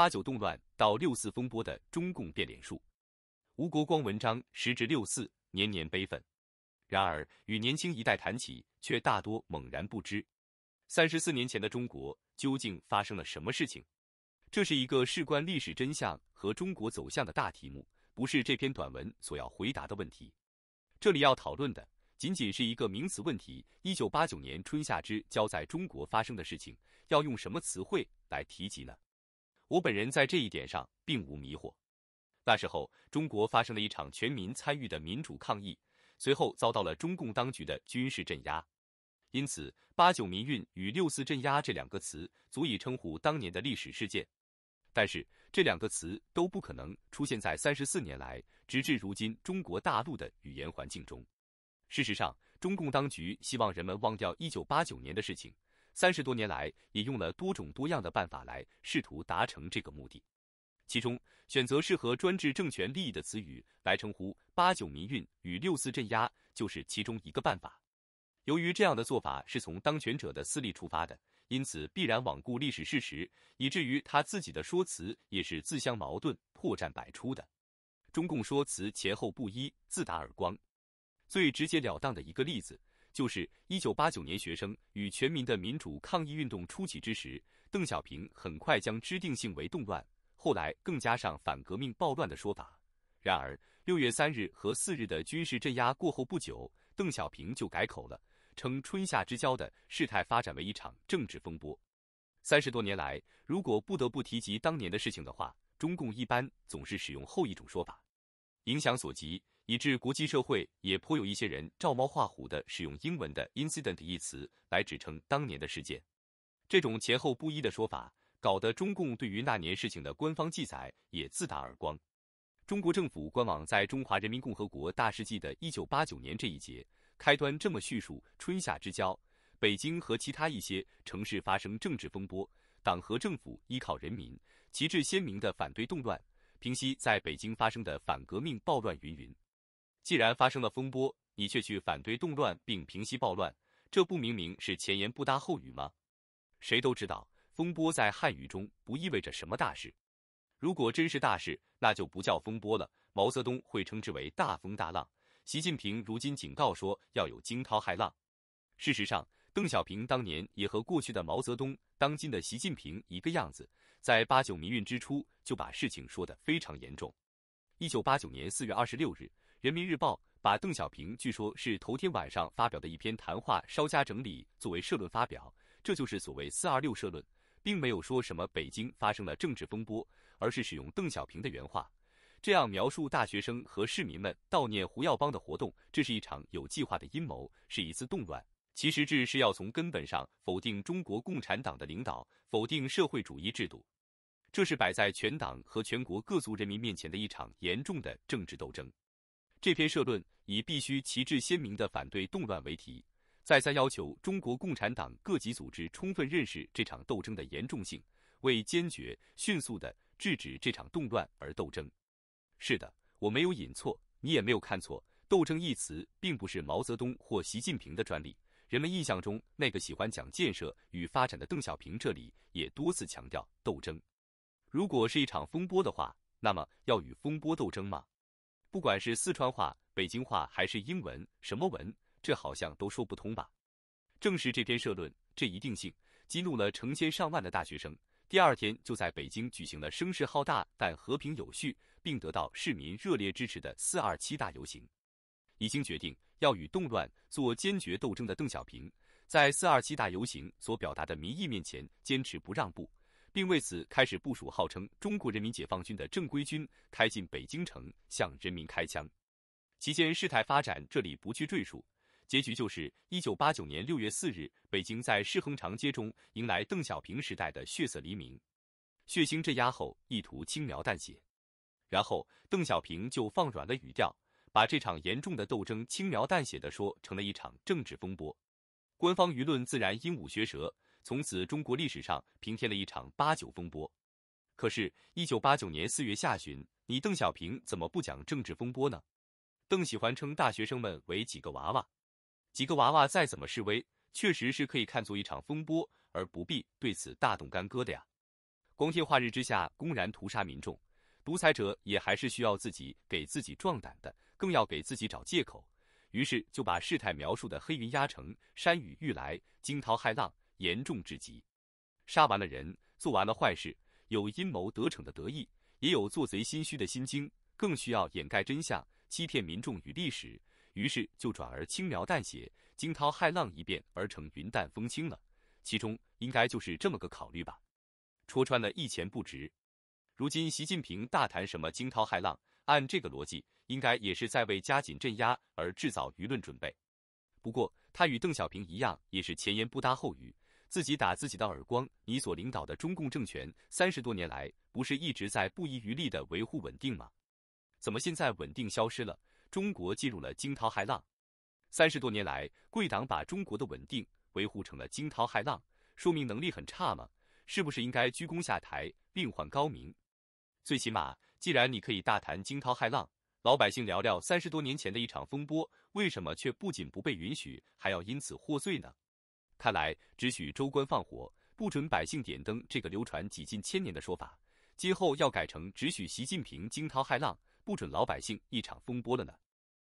八九动乱到六四风波的中共变脸术。吴国光文章时值六四，年年悲愤。然而与年轻一代谈起，却大多猛然不知，三十四年前的中国究竟发生了什么事情？这是一个事关历史真相和中国走向的大题目，不是这篇短文所要回答的问题。这里要讨论的仅仅是一个名词问题：一九八九年春夏之交在中国发生的事情，要用什么词汇来提及呢？我本人在这一点上并无迷惑。那时候，中国发生了一场全民参与的民主抗议，随后遭到了中共当局的军事镇压。因此，“八九民运”与“六四镇压”这两个词足以称呼当年的历史事件。但是，这两个词都不可能出现在三十四年来直至如今中国大陆的语言环境中。事实上，中共当局希望人们忘掉一九八九年的事情。三十多年来，也用了多种多样的办法来试图达成这个目的。其中，选择适合专制政权利益的词语来称呼“八九民运”与“六四镇压”，就是其中一个办法。由于这样的做法是从当权者的私利出发的，因此必然罔顾历史事实，以至于他自己的说辞也是自相矛盾、破绽百出的。中共说辞前后不一，自打耳光。最直截了当的一个例子。就是一九八九年学生与全民的民主抗议运动初起之时，邓小平很快将之定性为动乱，后来更加上反革命暴乱的说法。然而六月三日和四日的军事镇压过后不久，邓小平就改口了，称春夏之交的事态发展为一场政治风波。三十多年来，如果不得不提及当年的事情的话，中共一般总是使用后一种说法。影响所及，以致国际社会也颇有一些人照猫画虎的使用英文的 “incident” 一词来指称当年的事件。这种前后不一的说法，搞得中共对于那年事情的官方记载也自打耳光。中国政府官网在中华人民共和国大事记的一九八九年这一节开端这么叙述：春夏之交，北京和其他一些城市发生政治风波，党和政府依靠人民，旗帜鲜明的反对动乱。平息在北京发生的反革命暴乱，云云。既然发生了风波，你却去反对动乱并平息暴乱，这不明明是前言不搭后语吗？谁都知道，风波在汉语中不意味着什么大事。如果真是大事，那就不叫风波了。毛泽东会称之为大风大浪。习近平如今警告说要有惊涛骇浪。事实上，邓小平当年也和过去的毛泽东、当今的习近平一个样子。在八九民运之初，就把事情说得非常严重。一九八九年四月二十六日，《人民日报》把邓小平据说是头天晚上发表的一篇谈话稍加整理作为社论发表，这就是所谓“四二六”社论，并没有说什么北京发生了政治风波，而是使用邓小平的原话，这样描述大学生和市民们悼念胡耀邦的活动：这是一场有计划的阴谋，是一次动乱。其实质是要从根本上否定中国共产党的领导，否定社会主义制度。这是摆在全党和全国各族人民面前的一场严重的政治斗争。这篇社论以必须旗帜鲜明的反对动乱为题，再三要求中国共产党各级组织充分认识这场斗争的严重性，为坚决、迅速的制止这场动乱而斗争。是的，我没有引错，你也没有看错。斗争一词并不是毛泽东或习近平的专利，人们印象中那个喜欢讲建设与发展的邓小平这里也多次强调斗争。如果是一场风波的话，那么要与风波斗争吗？不管是四川话、北京话还是英文，什么文，这好像都说不通吧？正是这篇社论，这一定性激怒了成千上万的大学生。第二天就在北京举行了声势浩大但和平有序，并得到市民热烈支持的四二七大游行。已经决定要与动乱做坚决斗争的邓小平，在四二七大游行所表达的民意面前坚持不让步。并为此开始部署号称中国人民解放军的正规军开进北京城，向人民开枪。期间事态发展，这里不去赘述。结局就是一九八九年六月四日，北京在市恒长街中迎来邓小平时代的血色黎明。血腥镇压后，意图轻描淡写，然后邓小平就放软了语调，把这场严重的斗争轻描淡写的说成了一场政治风波。官方舆论自然鹦鹉学舌。从此，中国历史上平添了一场八九风波。可是，一九八九年四月下旬，你邓小平怎么不讲政治风波呢？邓喜欢称大学生们为几个娃娃，几个娃娃再怎么示威，确实是可以看作一场风波，而不必对此大动干戈的呀。光天化日之下公然屠杀民众，独裁者也还是需要自己给自己壮胆的，更要给自己找借口。于是就把事态描述的黑云压城、山雨欲来、惊涛骇浪，严重至极。杀完了人，做完了坏事，有阴谋得逞的得意，也有做贼心虚的心惊，更需要掩盖真相，欺骗民众与历史。于是就转而轻描淡写，惊涛骇浪一变而成云淡风轻了。其中应该就是这么个考虑吧，戳穿了一钱不值。如今习近平大谈什么惊涛骇浪，按这个逻辑，应该也是在为加紧镇压而制造舆论准备。不过他与邓小平一样，也是前言不搭后语，自己打自己的耳光。你所领导的中共政权三十多年来，不是一直在不遗余力的维护稳定吗？怎么现在稳定消失了？中国进入了惊涛骇浪。三十多年来，贵党把中国的稳定维护成了惊涛骇浪，说明能力很差吗？是不是应该鞠躬下台，另换高明？最起码，既然你可以大谈惊涛骇浪，老百姓聊聊三十多年前的一场风波，为什么却不仅不被允许，还要因此获罪呢？看来，只许州官放火，不准百姓点灯，这个流传几近千年的说法，今后要改成只许习近平惊涛骇浪。不准老百姓一场风波了呢。